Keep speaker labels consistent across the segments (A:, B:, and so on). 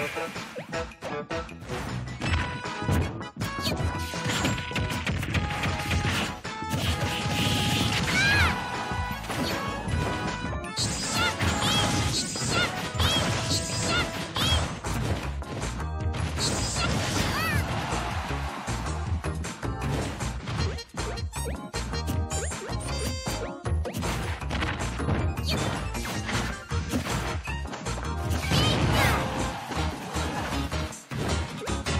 A: Thank you.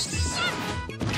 A: あっ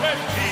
B: Red team.